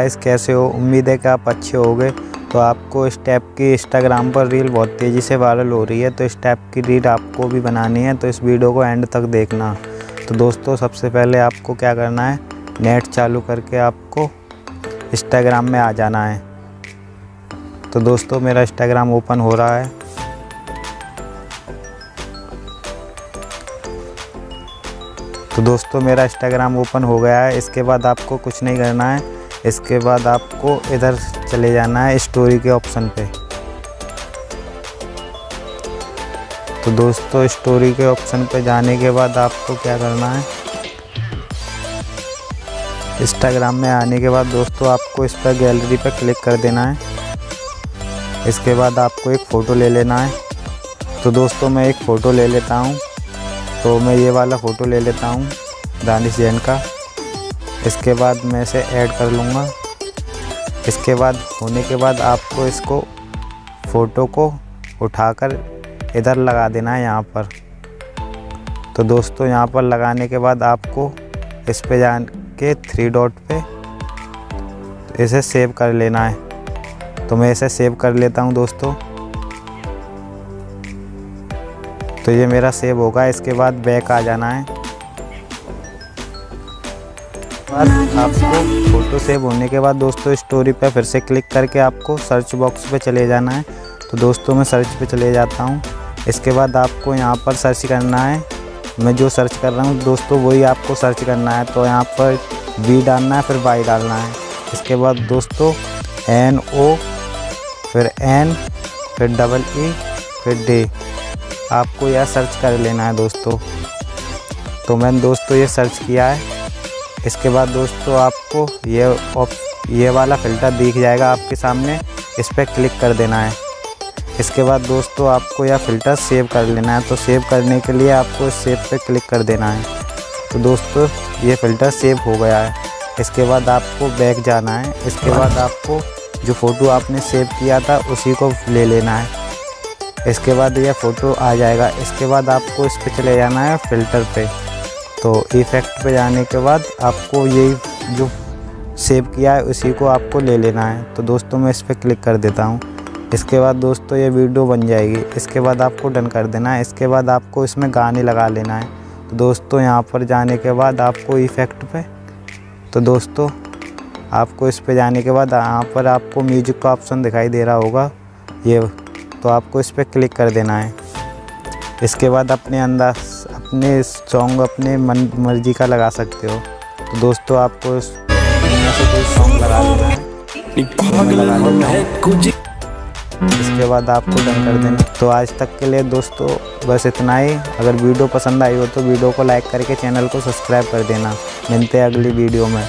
Guys कैसे हो? उम्मीद है कि आप अच्छे होगे। तो आपको इस टाइप की इंस्टाग्राम पर रील बहुत तेज़ी से वायरल हो रही है। तो इस टाइप की रील आपको भी बनानी है। तो इस वीडियो को एंड तक देखना। तो दोस्तों, सबसे पहले आपको क्या करना है? नेट चालू करके आपको इंस्टाग्राम में आ जाना है। तो दोस्तों, मेरा इंस्टाग्राम ओपन हो रहा है। तो दोस्तों, मेरा इंस्टाग्राम ओपन हो गया है। इसके बाद आपको कुछ नहीं करना है। इसके बाद आपको इधर चले जाना है स्टोरी के ऑप्शन पे। तो दोस्तों स्टोरी के ऑप्शन पे जाने के बाद आपको क्या करना है? इंस्टाग्राम में आने के बाद दोस्तों, आपको इस पर गैलरी पर क्लिक कर देना है। इसके बाद आपको एक फ़ोटो ले लेना है। तो दोस्तों, मैं एक फ़ोटो ले लेता हूँ। तो मैं ये वाला फ़ोटो ले लेता हूँ दानिश जैन का। इसके बाद मैं इसे ऐड कर लूँगा। इसके बाद, होने के बाद आपको इसको फ़ोटो को उठाकर इधर लगा देना है यहाँ पर। तो दोस्तों, यहाँ पर लगाने के बाद आपको इस पे जान के थ्री डॉट पे इसे सेव कर लेना है। तो मैं इसे सेव कर लेता हूँ दोस्तों। तो ये मेरा सेव होगा। इसके बाद बैक आ जाना है। बाद आपको फ़ोटो सेव होने के बाद दोस्तों स्टोरी पर फिर से क्लिक करके आपको सर्च बॉक्स पे चले जाना है। तो दोस्तों मैं सर्च पे चले जाता हूँ। इसके बाद आपको यहाँ पर सर्च करना है। मैं जो सर्च कर रहा हूँ, दोस्तों वही आपको सर्च करना है। तो यहाँ पर वी डालना है, फिर वाई डालना है। इसके बाद दोस्तों एन ओ, फिर एन, फिर डबल ई, फिर डी। आपको यह सर्च कर लेना है दोस्तों। तो मैंने दोस्तों ये सर्च किया है। इसके बाद दोस्तों आपको ये ऑप ये वाला फ़िल्टर दिख जाएगा आपके सामने। इस पर क्लिक कर देना है। इसके बाद दोस्तों आपको यह फ़िल्टर सेव कर लेना है। तो सेव करने के लिए आपको इस सेव पे क्लिक कर देना है। तो दोस्तों ये फ़िल्टर सेव हो गया है। इसके बाद आपको बैक जाना है। इसके बाद आपको जो फ़ोटो आपने सेव किया था, उसी को ले लेना है। इसके बाद यह फ़ोटो आ जाएगा। इसके बाद आपको इस पर चले जाना है फ़िल्टर पे। तो इफ़ेक्ट पे जाने के बाद आपको यही जो सेव किया है, उसी को आपको ले लेना है। तो दोस्तों, मैं इस पर क्लिक कर देता हूँ। इसके बाद दोस्तों, ये वीडियो बन जाएगी। इसके बाद आपको डन कर देना है। इसके बाद आपको इसमें गाने लगा लेना है। तो दोस्तों, यहाँ पर जाने के बाद आपको इफ़ेक्ट पे तो दोस्तों, आपको इस पे जाने के बाद यहाँ पर आपको म्यूज़िक का ऑप्शन दिखाई दे रहा होगा। ये तो आपको इस पर क्लिक कर देना है। इसके बाद अपने अंदाज अपने सॉन्ग अपने मन मर्ज़ी का लगा सकते हो। तो दोस्तों आपको इनमें से कोई सॉन्ग लगा लेना है। लगा लेना इसके बाद आपको डन कर देना तो आज तक के लिए दोस्तों बस इतना ही। अगर वीडियो पसंद आई हो तो वीडियो को लाइक करके चैनल को सब्सक्राइब कर देना। मिलते हैं अगली वीडियो में।